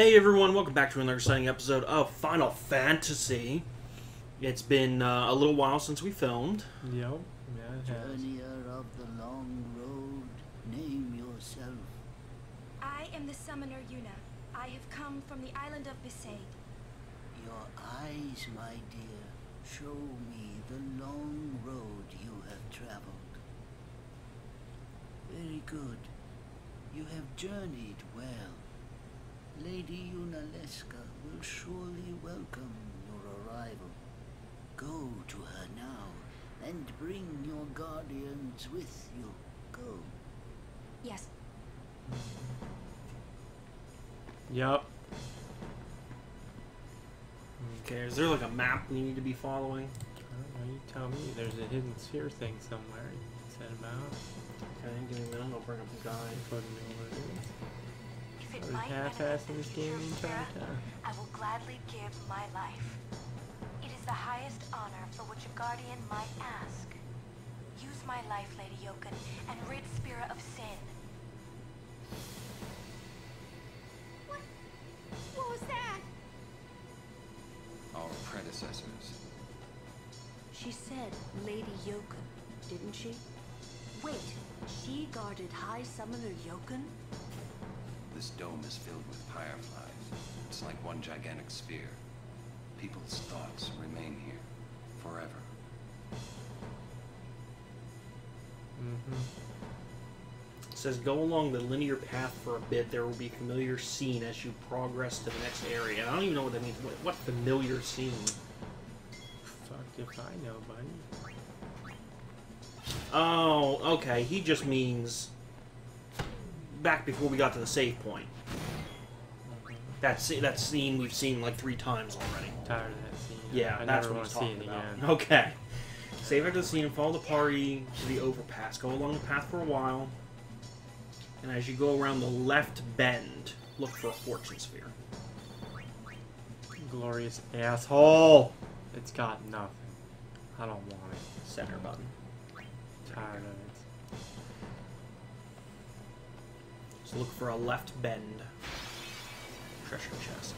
Hey everyone, welcome back to another exciting episode of Final Fantasy. It's been uh, a little while since we filmed. Yep. Yeah, it has. Journeyer of the long road, name yourself. I am the summoner Yuna. I have come from the island of Besaid. Your eyes, my dear, show me the long road you have traveled. Very good. You have journeyed well. Lady Yunalesca will surely welcome your arrival. Go to her now and bring your guardians with you. Go. Yes, Yep. Okay, is there like a map we need to be following? I don't know, you tell me. There's a hidden sphere thing somewhere you can set about. Okay, give me a minute, I'll bring up the guide. Might half-assed in this game the entire time. I will gladly give my life. It is the highest honor for which a guardian might ask. Use my life, Lady Yocun, and rid Spira of sin. What? What was that? Our predecessors. She said Lady Yocun, didn't she? Wait, she guarded High Summoner Yocun? This dome is filled with fireflies. It's like one gigantic sphere. People's thoughts remain here forever. Mm-hmm. It says go along the linear path for a bit. There will be a familiar scene as you progress to the next area. I don't even know what that means. What, what familiar scene? Fuck if I know, buddy. Oh, okay. He just means back before we got to the save point. That that scene we've seen like three times already. Tired of that scene. Yeah, I that's never what to see talking about. again. Okay. Save after the scene and follow the party to the overpass. Go along the path for a while. And as you go around the left bend, look for a fortune sphere. Glorious asshole. It's got nothing. I don't want it. Center button. Tired of it. So look for a left bend. Treasure chest.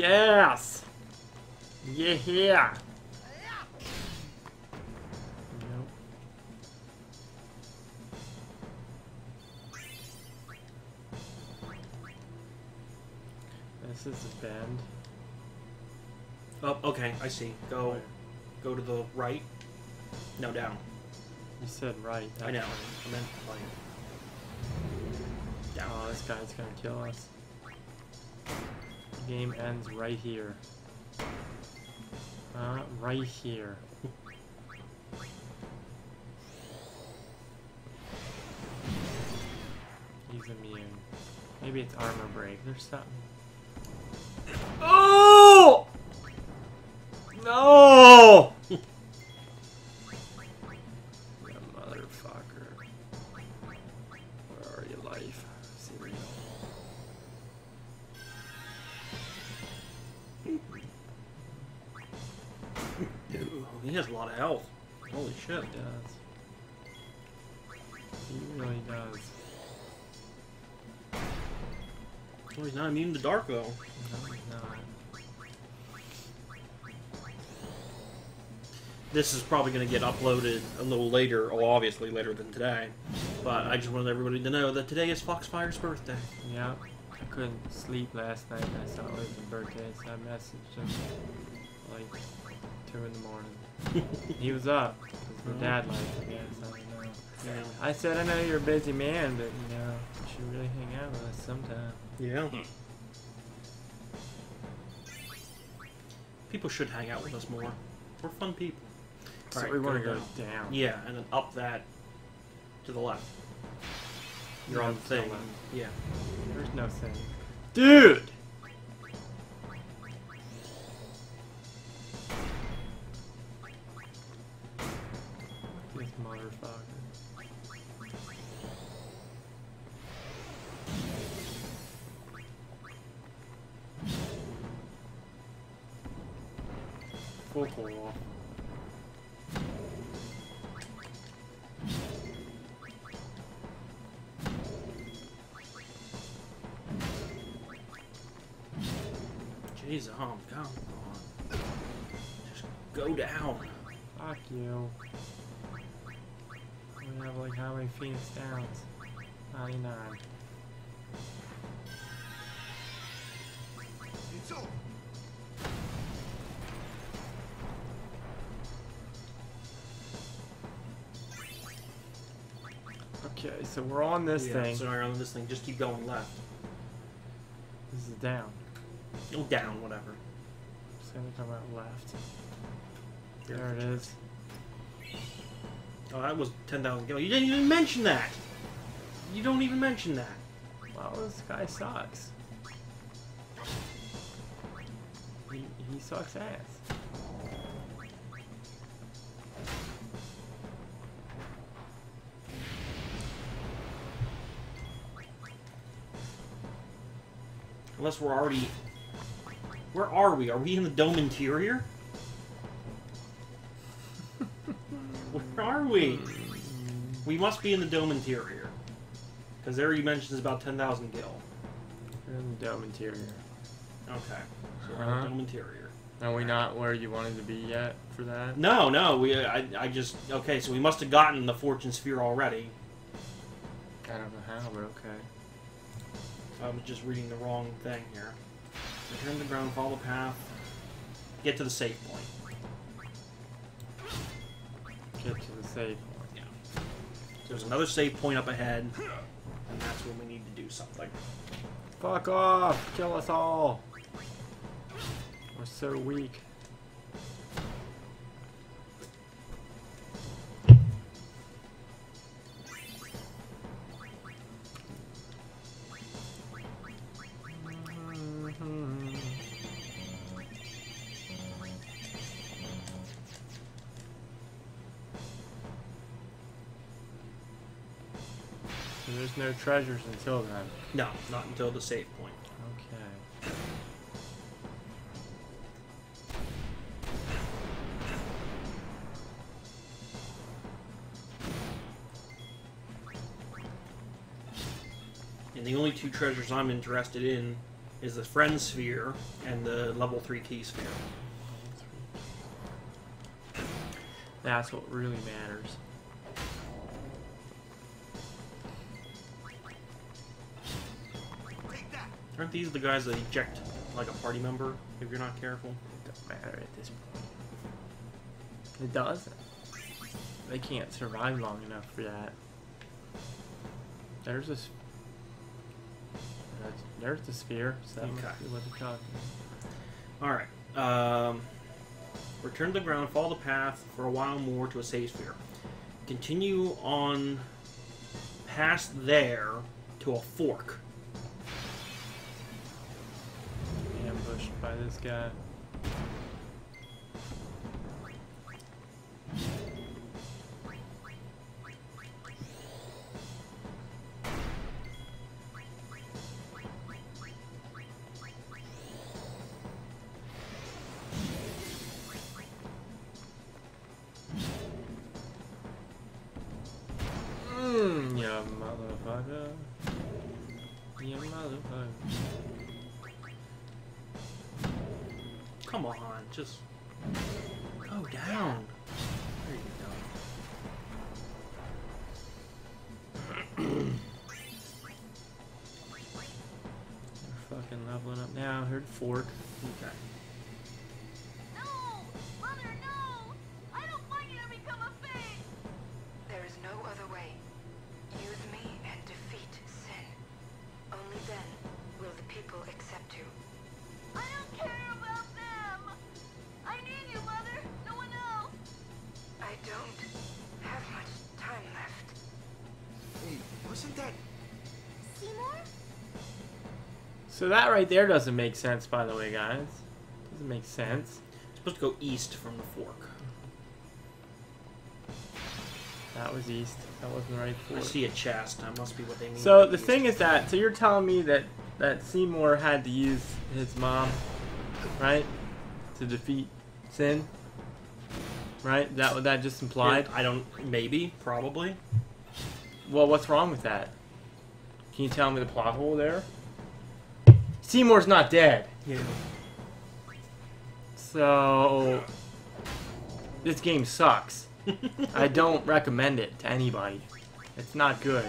Yes! Yeah! This is a bend. Oh, okay, I see. Go, Where? go to the right. No, down. You said right. I know. I meant like right. down. Oh, this guy's gonna kill us. Game ends right here. Uh, right here. He's immune. Maybe it's armor break or something. Oh! No! you motherfucker. Where are you, life? Cereal. He has a lot of health. Holy shit. He does. He really does. Oh, he's not immune to dark though. No, he's not. This is probably going to get uploaded a little later, oh, obviously later than today. But I just wanted everybody to know that today is Foxfire's birthday. Yeah. I couldn't sleep last night I saw it was his birthday, so I messaged him like 2 in the morning. He was up, because my dad likes him, yeah, so I know. Yeah. I said, I know you're a busy man, but you know, you should really hang out with us sometime. Yeah. Hmm. People should hang out with us more. We're fun people. So Alright, we want to go go down. down. Yeah, and then up that to the left. You're on the to the thing. Yeah. There's no thing. Dude! Jeez, home. come on. Just go down. Fuck you. We have like how many Phoenix Downs? 99. It's over. Okay, so we're on this yeah, thing. So we're on this thing. Just keep going left. This is down. Go down, whatever. It's gonna come out left. There it is. Oh, that was 10,000 gil. You didn't even mention that! You don't even mention that. Well, this guy sucks. He, he sucks ass. Unless we're already... Where are we? Are we in the dome interior? Where are we? We must be in the dome interior. Because there he mentions about 10,000 gil. In the dome interior. Okay. So we're in Uh-huh. the dome interior. Are we not where you wanted to be yet for that? No, no, we. I, I just. Okay, so we must have gotten the fortune sphere already. I don't know how, but okay. I was just reading the wrong thing here. Return to the ground, follow the path, get to the safe point. Get to the save point. Yeah. There's another save point up ahead, and that's when we need to do something. Fuck off! Kill us all! We're so weak. There's no treasures until then. No, not until the save point. Okay. And the only two treasures I'm interested in is the friend sphere and the level three key sphere. That's what really matters. Aren't these the guys that eject like a party member if you're not careful? It doesn't matter at this point. It doesn't. They can't survive long enough for that. There's this. There's the sphere. So that must Okay. be what they're talking All right. Um, return to the ground, follow the path for a while more to a safe sphere. Continue on past there to a fork. This guy. Come on, just go down. There you We're fucking leveling up now. Heard fork. go. Okay. No! Mother, So that right there doesn't make sense, by the way, guys. Doesn't make sense. It's supposed to go east from the fork. That was east. That wasn't the right fork. I see a chest. That must be what they mean. So the these. thing is that so you're telling me that that Seymour had to use his mom, right, to defeat Sin. Right? That what that just implied? I don't. Maybe. Probably. Well, what's wrong with that? Can you tell me the plot hole there? Seymour's not dead. Yeah. So this game sucks. I don't recommend it to anybody. It's not good.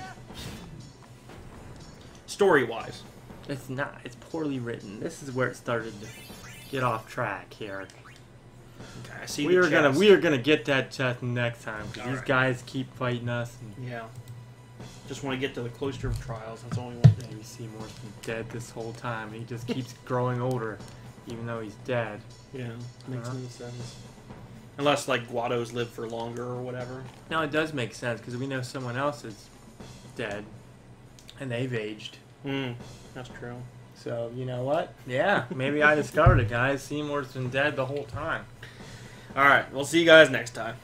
Story wise. It's not. It's poorly written. This is where it started to get off track here. Okay, I see We are gonna we are gonna get that chest next time these Alright. guys keep fighting us. And Yeah. Just want to get to the cloister of trials. That's want to do. maybe Seymour's been dead this whole time. He just keeps growing older, even though he's dead. Yeah. Makes Uh-huh. no sense. Unless like Guados live for longer or whatever. Now it does make sense because we know someone else is dead, and they've aged. Hmm. That's true. So you know what? Yeah, maybe I discovered it, guys. Seymour's been dead the whole time. All right. We'll see you guys next time.